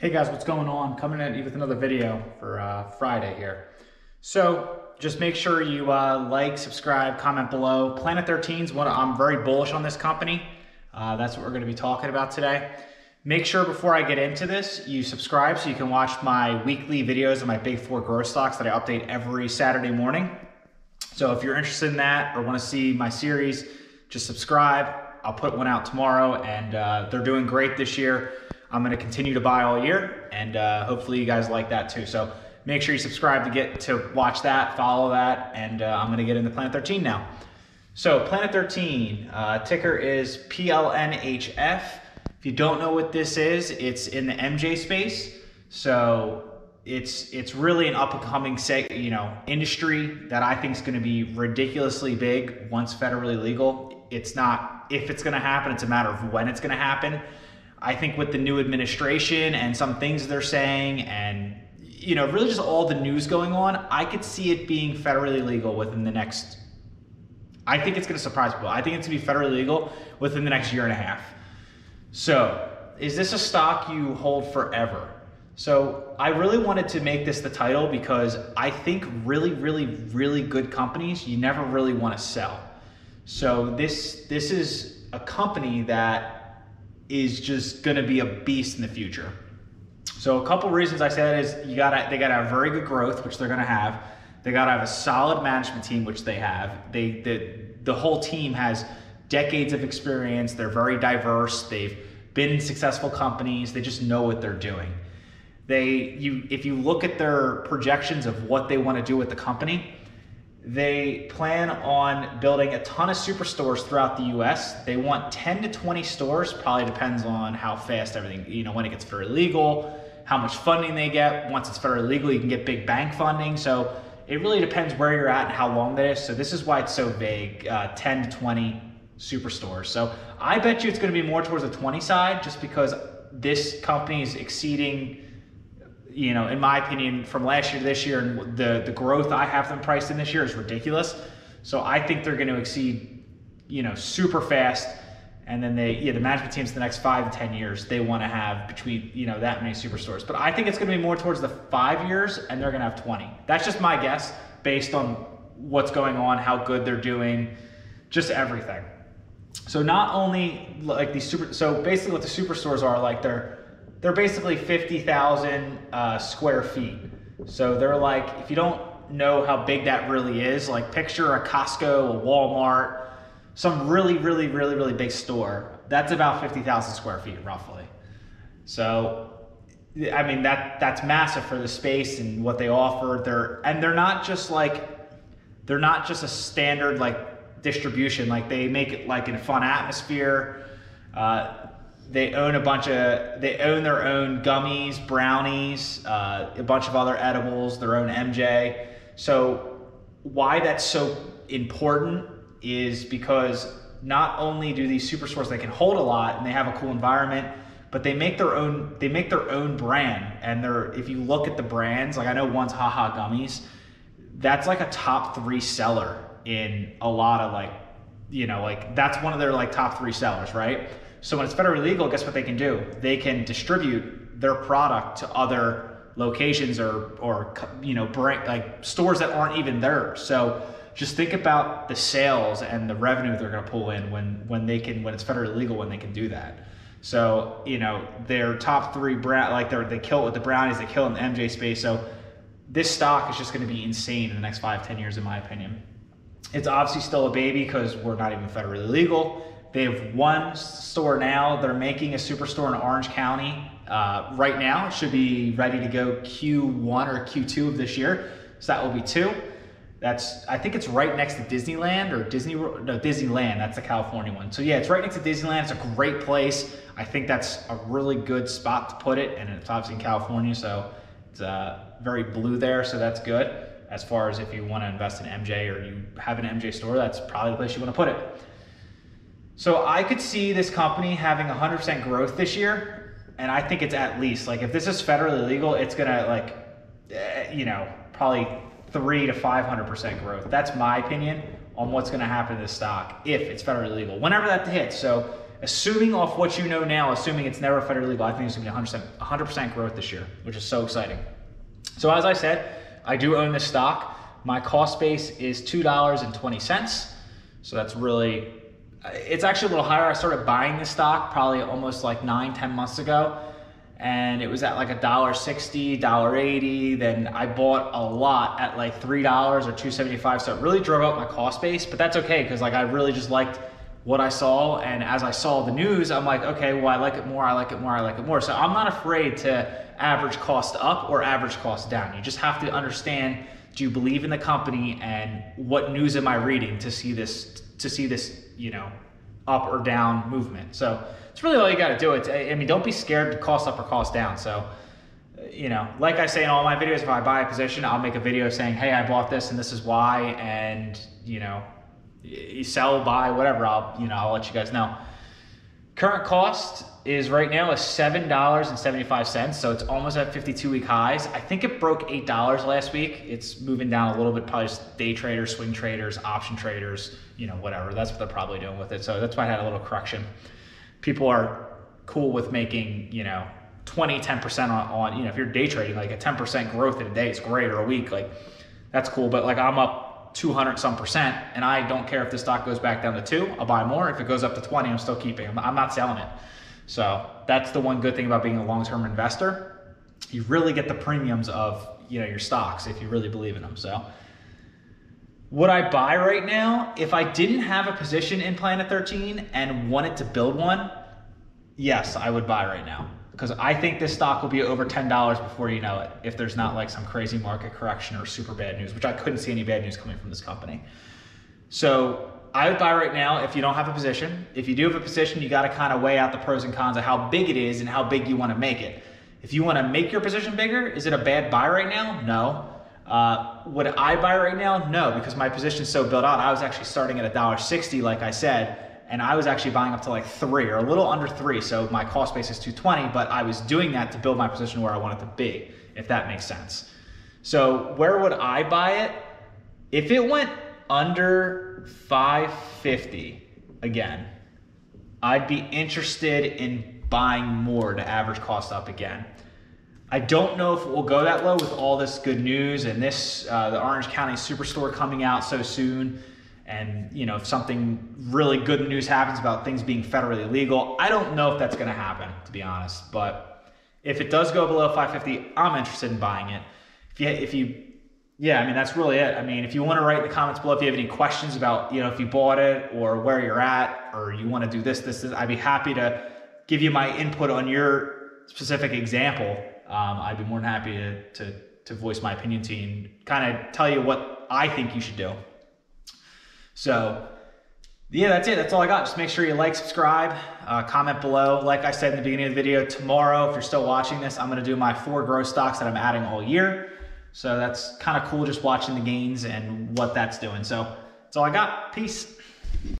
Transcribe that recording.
Hey guys, what's going on? Coming at you with another video for uh, Friday here. So just make sure you uh, like, subscribe, comment below. Planet 13 is one, I'm very bullish on this company. Uh, that's what we're gonna be talking about today. Make sure before I get into this, you subscribe so you can watch my weekly videos of my big four growth stocks that I update every Saturday morning. So if you're interested in that or wanna see my series, just subscribe. I'll put one out tomorrow and uh, they're doing great this year. I'm gonna continue to buy all year and uh, hopefully you guys like that too. So make sure you subscribe to get to watch that, follow that, and uh, I'm gonna get into Planet 13 now. So Planet 13, uh, ticker is PLNHF. If you don't know what this is, it's in the MJ space. So it's it's really an up and coming you know industry that I think is going to be ridiculously big once federally legal. It's not if it's going to happen; it's a matter of when it's going to happen. I think with the new administration and some things they're saying and you know, really just all the news going on, I could see it being federally legal within the next I think it's going to surprise people. I think it's going to be federally legal within the next year and a half. So, is this a stock you hold forever? So, I really wanted to make this the title because I think really, really, really good companies you never really want to sell. So, this this is a company that is just going to be a beast in the future. So a couple reasons I say that is you got they got to have very good growth, which they're going to have. They got to have a solid management team, which they have. They the the whole team has decades of experience. They're very diverse. They've been successful companies. They just know what they're doing. They you if you look at their projections of what they want to do with the company, they plan on building a ton of superstores throughout the US. They want 10 to 20 stores, probably depends on how fast everything, you know, when it gets federally legal, how much funding they get. Once it's federally legal, you can get big bank funding. So it really depends where you're at and how long that is. So this is why it's so vague uh, 10 to 20 superstores. So I bet you it's going to be more towards the 20 side just because this company is exceeding you know, in my opinion, from last year to this year, and the the growth I have them priced in this year is ridiculous. So I think they're going to exceed, you know, super fast. And then they, yeah, the management teams the next five to ten years, they want to have between, you know, that many superstores. But I think it's going to be more towards the five years, and they're going to have twenty. That's just my guess based on what's going on, how good they're doing, just everything. So not only like these super, so basically what the superstores are like, they're they're basically 50,000 uh, square feet. So they're like, if you don't know how big that really is, like picture a Costco, a Walmart, some really, really, really, really big store. That's about 50,000 square feet roughly. So, I mean, that that's massive for the space and what they offer. They're, and they're not just like, they're not just a standard like distribution. Like they make it like in a fun atmosphere. Uh, they own a bunch of they own their own gummies brownies uh, a bunch of other edibles their own mj so why that's so important is because not only do these superstores they can hold a lot and they have a cool environment but they make their own they make their own brand. And they're if you look at the brands like i know one's haha gummies that's like a top three seller in a lot of like you know like that's one of their like top three sellers right so when it's federally legal, guess what they can do? They can distribute their product to other locations or or you know brand, like stores that aren't even there. So just think about the sales and the revenue they're going to pull in when when they can when it's federally legal when they can do that. So you know their top three brand like they they kill it with the brownies, they kill in the MJ space. So this stock is just going to be insane in the next five ten years, in my opinion. It's obviously still a baby because we're not even federally legal. They have one store now. They're making a superstore in Orange County uh, right now. It should be ready to go Q1 or Q2 of this year. So that will be two. That's I think it's right next to Disneyland or Disney no Disneyland. That's the California one. So yeah, it's right next to Disneyland. It's a great place. I think that's a really good spot to put it, and it's obviously in California, so it's uh, very blue there. So that's good. As far as if you want to invest in MJ or you have an MJ store, that's probably the place you want to put it. So I could see this company having 100% growth this year, and I think it's at least like if this is federally legal, it's gonna like, eh, you know, probably three to 500% growth. That's my opinion on what's gonna happen to this stock if it's federally legal. Whenever that hits, so assuming off what you know now, assuming it's never federally legal, I think it's gonna be 100%, 100% growth this year, which is so exciting. So as I said, I do own this stock. My cost base is $2.20. So that's really, it's actually a little higher. I started buying this stock probably almost like nine, 10 months ago. And it was at like a dollar sixty, dollar eighty. Then I bought a lot at like three dollars or two seventy five. So it really drove up my cost base, but that's okay because like I really just liked what I saw. And as I saw the news, I'm like, okay, well, I like it more, I like it more, I like it more. So I'm not afraid to average cost up or average cost down. You just have to understand do you believe in the company and what news am I reading to see this to see this, you know, up or down movement. So it's really all you got to do. It's, I mean, don't be scared to cost up or cost down. So, you know, like I say in all my videos, if I buy a position, I'll make a video saying, hey, I bought this and this is why. And, you know, sell, buy, whatever, I'll, you know, I'll let you guys know. Current cost is right now is $7.75, so it's almost at 52 week highs. I think it broke $8 last week. It's moving down a little bit, probably just day traders, swing traders, option traders, you know, whatever. That's what they're probably doing with it. So that's why I had a little correction. People are cool with making, you know, 20, 10% on, on, you know, if you're day trading, like a 10% growth in a day is great or a week, like that's cool. But like I'm up 200 some percent, and I don't care if the stock goes back down to two, I'll buy more. If it goes up to 20, I'm still keeping. I'm, I'm not selling it. So that's the one good thing about being a long-term investor. You really get the premiums of you know your stocks if you really believe in them. So would I buy right now if I didn't have a position in Planet 13 and wanted to build one? Yes, I would buy right now because I think this stock will be over $10 before you know it if there's not like some crazy market correction or super bad news, which I couldn't see any bad news coming from this company. So I would buy right now if you don't have a position. If you do have a position, you got to kind of weigh out the pros and cons of how big it is and how big you want to make it. If you want to make your position bigger, is it a bad buy right now? No. Uh, would I buy right now? No, because my position is so built out. I was actually starting at $1.60, like I said and I was actually buying up to like three or a little under three. So my cost base is 220, but I was doing that to build my position where I wanted to be, if that makes sense. So where would I buy it? If it went under 550 again, I'd be interested in buying more to average cost up again. I don't know if it will go that low with all this good news and this uh, the Orange County Superstore coming out so soon and you know if something really good news happens about things being federally legal i don't know if that's going to happen to be honest. But if it does go below 550 i'm interested in buying it. If you if you yeah i mean that's really it. I mean if you want to write in the comments below if you have any questions about you know if you bought it or where you're at or you want to do this this, this i'd be happy to give you my input on your specific example. Um, i'd be more than happy to, to to voice my opinion to you and kind of tell you what i think you should do so yeah, that's it. That's all I got. Just make sure you like, subscribe, uh, comment below. Like I said in the beginning of the video, tomorrow, if you're still watching this, I'm going to do my four growth stocks that I'm adding all year. So that's kind of cool just watching the gains and what that's doing. So that's all I got. Peace.